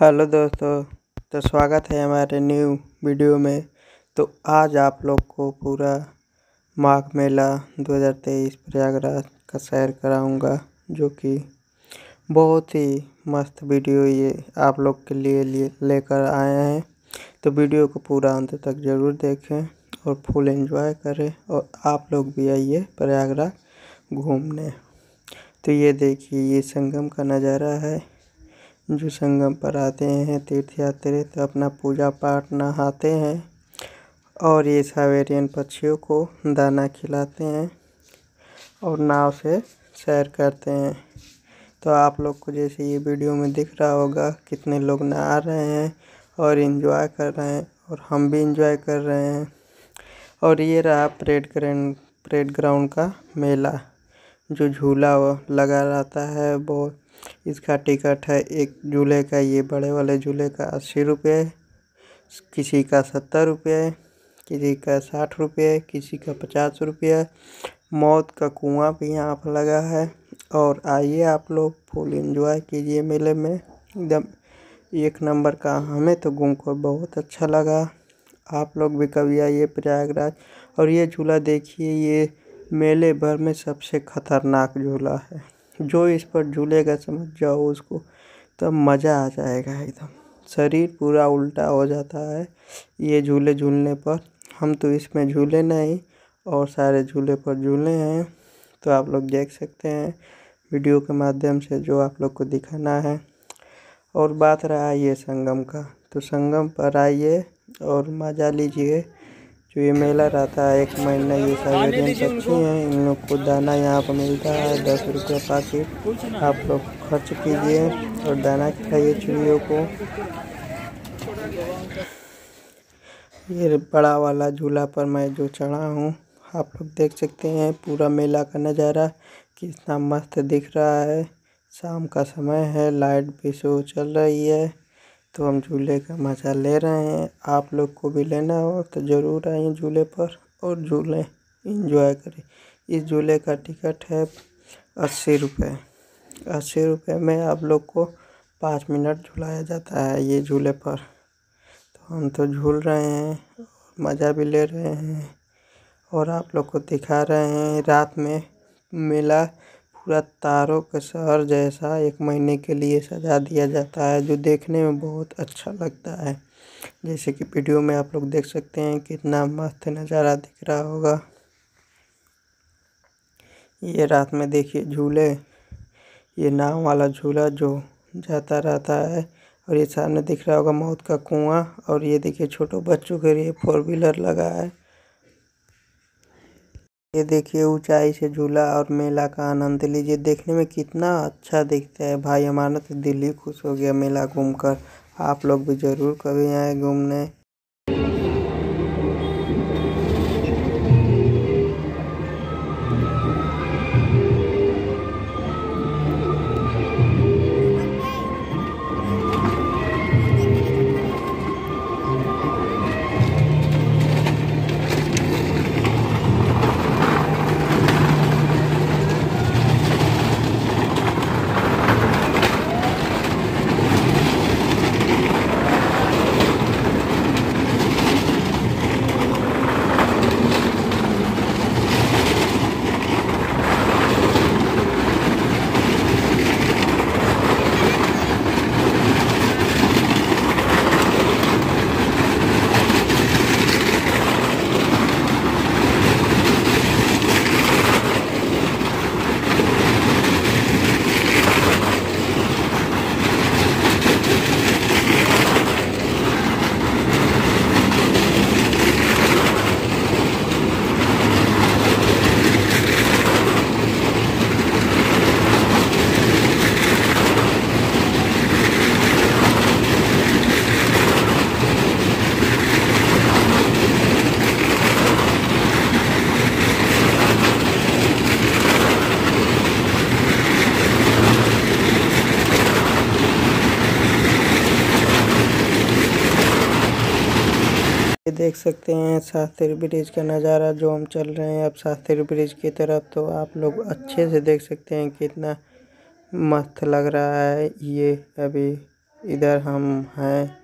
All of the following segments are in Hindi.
हेलो दोस्तों तो स्वागत है हमारे न्यू वीडियो में। तो आज आप लोग को पूरा माघ मेला 2023 प्रयागराज का सैर कराऊँगा, जो कि बहुत ही मस्त वीडियो ये आप लोग के लिए लिए लेकर आए हैं। तो वीडियो को पूरा अंत तक ज़रूर देखें और फुल एंजॉय करें और आप लोग भी आइए प्रयागराज घूमने। तो ये देखिए, ये संगम का नज़ारा है। जो संगम पर आते हैं, तीर्थयात्री तो अपना पूजा पाठ नहाते हैं और ये सावेरियन पक्षियों को दाना खिलाते हैं और नाव से सैर करते हैं। तो आप लोग को जैसे ये वीडियो में दिख रहा होगा, कितने लोग नहा रहे हैं और इन्जॉय कर रहे हैं और हम भी इंजॉय कर रहे हैं। और ये रहा परेड ग्राउंड परेड ग्राउंड का मेला, जो झूला लगा रहता है, बहुत इसका टिकट है एक झूले का, ये बड़े वाले झूले का अस्सी रुपये किसी का सत्तर रुपये किसी का साठ रुपये किसी का पचास रुपये मौत का कुआँ भी यहाँ पर लगा है। और आइए आप लोग फुल एंजॉय कीजिए मेले में। एकदम एक नंबर का हमें तो घूम कर बहुत अच्छा लगा। आप लोग भी कभी आइए प्रयागराज। और ये झूला देखिए, ये मेले भर में सबसे खतरनाक झूला है। जो इस पर झूलेगा, समझ जाओ उसको। तब मज़ा आ जाएगा एकदम। शरीर पूरा उल्टा हो जाता है ये झूले झूलने पर। हम तो इसमें झूले नहीं, और सारे झूले पर झूले हैं। तो आप लोग देख सकते हैं वीडियो के माध्यम से जो आप लोग को दिखाना है। और बात रहा ये संगम का। तो संगम पर आइए और मज़ा लीजिए। जो ये मेला रहता है एक महीना ये साइबेरियन पक्षी हैं। इन लोग को दाना यहाँ पर मिलता है दस रुपये पाकिट आप लोग खर्च कीजिए और दाना खिलाइए चिड़ियों को। ये बड़ा वाला झूला पर मैं जो चढ़ा हूँ आप लोग देख सकते हैं पूरा मेला का नज़ारा कितना मस्त दिख रहा है। शाम का समय है लाइट भी शो चल रही है। तो हम झूले का मज़ा ले रहे हैं। आप लोग को भी लेना हो तो ज़रूर आइए झूले पर और झूलें इंजॉय करें। इस झूले का टिकट है अस्सी रुपये अस्सी रुपये में आप लोग को पाँच मिनट झुलाया जाता है ये झूले पर। तो हम तो झूल रहे हैं, मज़ा भी ले रहे हैं और आप लोग को दिखा रहे हैं। रात में मेला पूरा तारों के शहर जैसा एक महीने के लिए सजा दिया जाता है, जो देखने में बहुत अच्छा लगता है। जैसे कि वीडियो में आप लोग देख सकते हैं कितना मस्त नज़ारा दिख रहा होगा। ये रात में देखिए झूले। ये नाव वाला झूला जो जाता रहता है और ये सामने दिख रहा होगा मौत का कुआँ और ये देखिए छोटे बच्चों के लिए फोर व्हीलर लगा है। ये देखिए ऊंचाई से झूला और मेला का आनंद लीजिए। देखने में कितना अच्छा दिखता है। भाई, हमारा तो दिल ही खुश हो गया मेला घूमकर। आप लोग भी ज़रूर कभी आए घूमने। देख सकते हैं, शास्त्री ब्रिज का नज़ारा जो हम चल रहे हैं। अब शास्त्री ब्रिज की तरफ़ तो आप लोग अच्छे से देख सकते हैं कितना मस्त लग रहा है। ये अभी इधर हम हैं,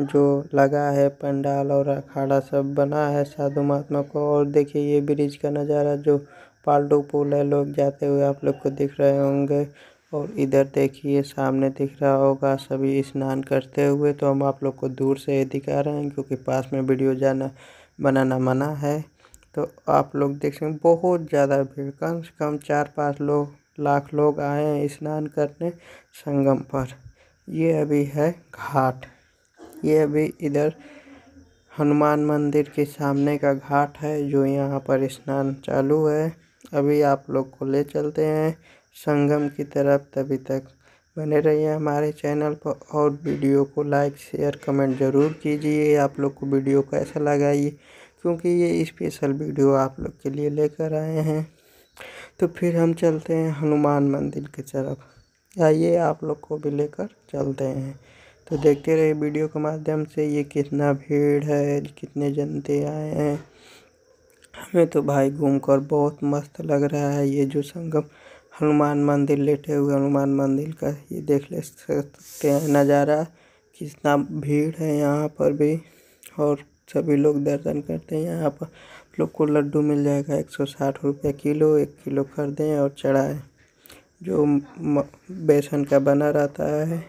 जो लगा है पंडाल और अखाड़ा सब बना है साधु महात्मा को। और देखिए ये ब्रिज का नज़ारा जो पाल्टू पुल है, लोग जाते हुए आप लोग को दिख रहे होंगे। और इधर देखिए, सामने दिख रहा होगा, सभी स्नान करते हुए। तो हम आप लोग को दूर से ही दिखा रहे हैं, क्योंकि पास में वीडियो जाना, बनाना मना है। तो आप लोग देख सकते बहुत ज़्यादा भीड़। कम से कम चार पाँच लोग, लाख लोग आए हैं स्नान करने संगम पर। ये अभी है घाट। ये अभी इधर हनुमान मंदिर के सामने का घाट है, जो यहाँ पर स्नान चालू है। अभी आप लोग को ले चलते हैं। संगम की तरफ़ तभी तक बने रहिए हमारे चैनल पर और वीडियो को लाइक, शेयर, कमेंट ज़रूर कीजिए। आप लोग को वीडियो कैसा लगा ये? क्योंकि ये स्पेशल वीडियो आप लोग के लिए लेकर आए हैं। तो फिर हम चलते हैं हनुमान मंदिर की तरफ़। आइए आप लोग को भी लेकर चलते हैं। तो देखते रहे वीडियो के माध्यम से ये कितना भीड़ है, कितने जनते आए हैं। हमें तो भाई घूमकर बहुत मस्त लग रहा है ये जो संगम। हनुमान मंदिर लेटे हुए हनुमान मंदिर का ये देख ले सकते हैं नज़ारा, कितना भीड़ है यहाँ पर भी। और सभी लोग दर्शन करते हैं यहाँ पर। लोग को लड्डू मिल जाएगा एक सौ साठ रुपये किलो, एक किलो खरीदें और चढ़ाएँ। जो बेसन का बना रहता है।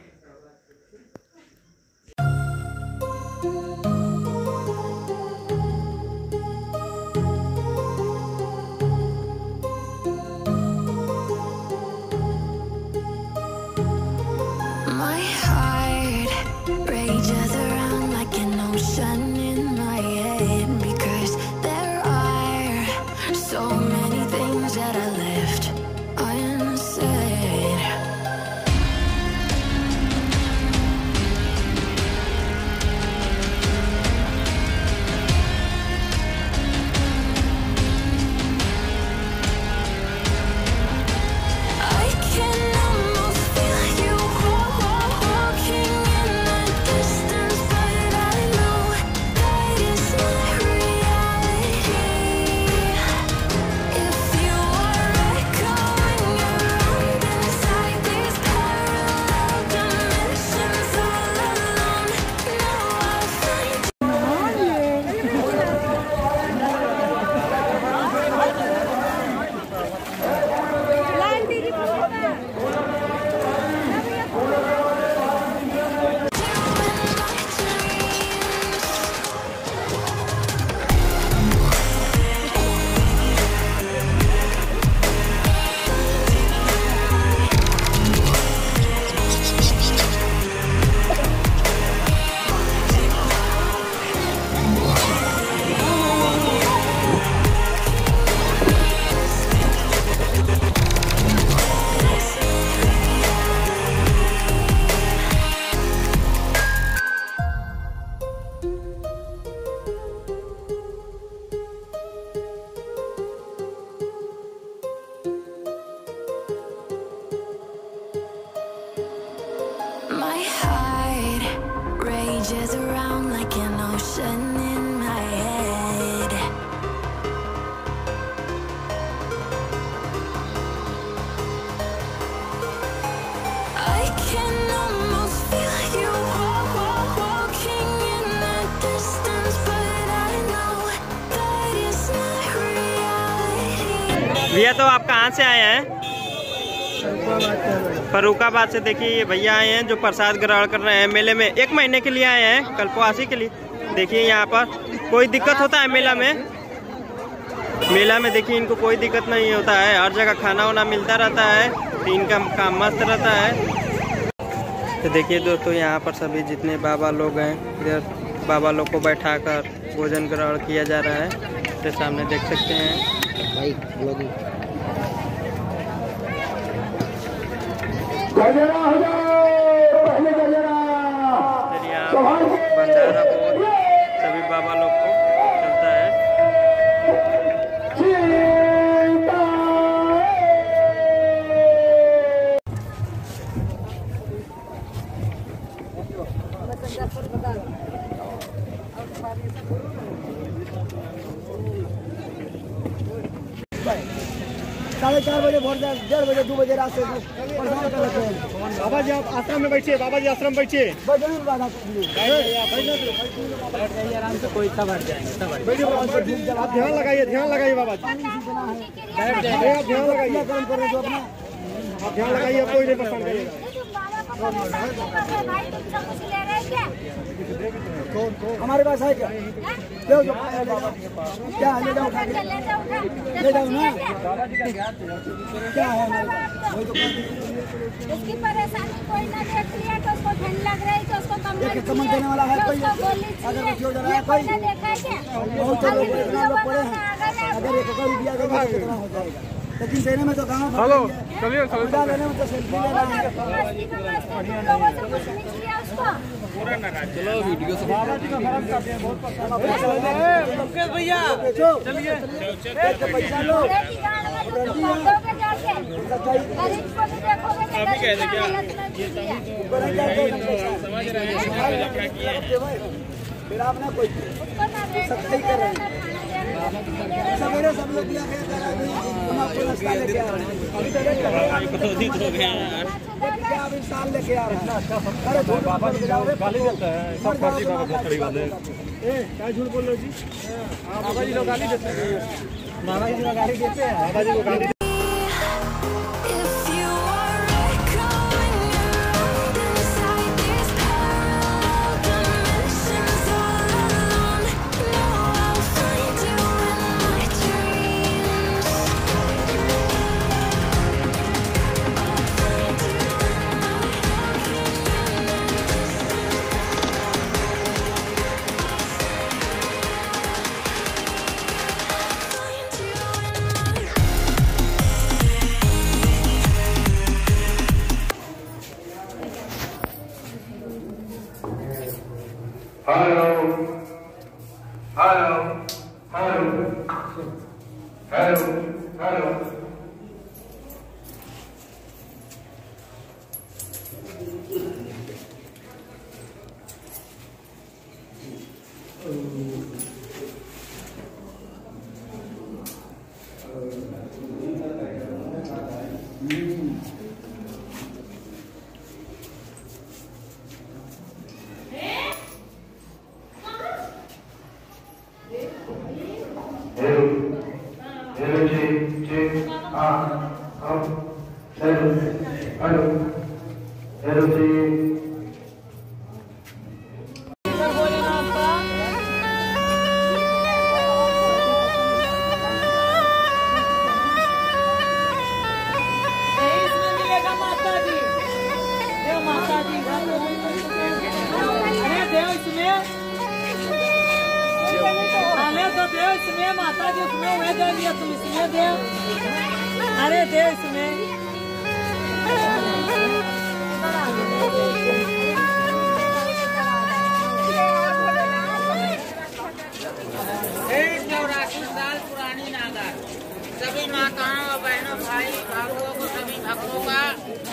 भैया तो आप कहाँ से आए हैं? फरुखाबाद से देखिए, ये भैया आए हैं जो प्रसाद ग्रहण कर रहे हैं मेले में। एक महीने के लिए आए हैं कल्पवासी के लिए। देखिए यहाँ पर, कोई दिक्कत होता है मेला में? मेला में देखिए, इनको कोई दिक्कत नहीं होता है। हर जगह खाना वाना मिलता रहता है तो इनका काम मस्त रहता है। तो देखिए दोस्तों, यहाँ पर सभी जितने बाबा लोग हैं, इधर बाबा लोग को बैठाकर भोजन ग्रहण किया जा रहा है। तो सामने देख सकते हैं। गजरा हो जाओ पहले गजरा। भंडारा सभी बाबा लोग को चलता है। साढ़े चार बजे भोर डेढ़ बजे दो बजे रात से परेशान कर रखे हैं। बाबा जी आप आश्रम में बैठिए बाबा जी आश्रम बैठिए। ज़रूर बाधा आप ध्यान लगाइए ध्यान लगाइए बाबा जी आप ध्यान लगाइए। आप ध्यान लगाइए कोई नहीं पसंद करिएगा हमारे पास है क्या? ले जाओ क्या ले जाओ ले जाओ ना। क्या है? इसकी परेशानी कोई ना देख लिया तो उसको ठंड लग रही तो उसको कम देखिए, समझ देने वाला है कोई? अगर बच्चे हो जा रहा है कोई? बहुत लोग पड़े हैं। अगर एक रुपया देगा तो कितना हो जाएगा? लेकिन देने में तो कहाँ हेलो चलिए लेने में तो सेल्फी है। से नहीं किया उसको। बेचो। चलिए। पैसा लो। तो मार तो कोई उसको ना रेट सत्ताई कर रहे हैं। ना खाना दे रहे सवेरे सब लोग दिया गया करा भी हम आपको नाश्ता लेके आ रहे हैं। अभी तो हैं। लेके आ रहे हैं। अरे झूठ बाबा जी गाली देता है। सब फर्जी बाबा बहुत बड़ी बात है। ए क्या झूठ बोल रहे हो जी? बाबा जी लोग गाली देते हैं। बाबा जी गाली देते हैं। बाबा जी को गाली 하요 하요 하요 하요 하요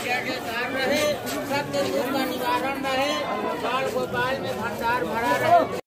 रहे? सब दुख का निवारण रहे। बाल गोपाल में भंडार भरा रहे।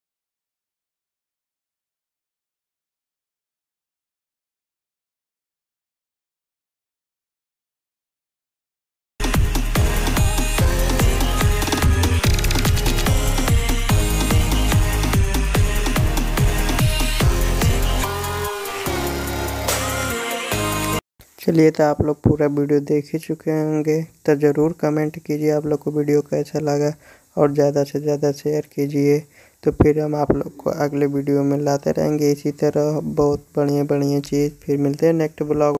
चलिए तो आप लोग पूरा वीडियो देख ही चुके होंगे। तो ज़रूर कमेंट कीजिए आप लोग को वीडियो कैसा लगा और ज़्यादा से ज़्यादा शेयर कीजिए। तो फिर हम आप लोग को अगले वीडियो में लाते रहेंगे। इसी तरह बहुत बढ़िया बढ़िया चीज़। फिर मिलते हैं नेक्स्ट ब्लॉग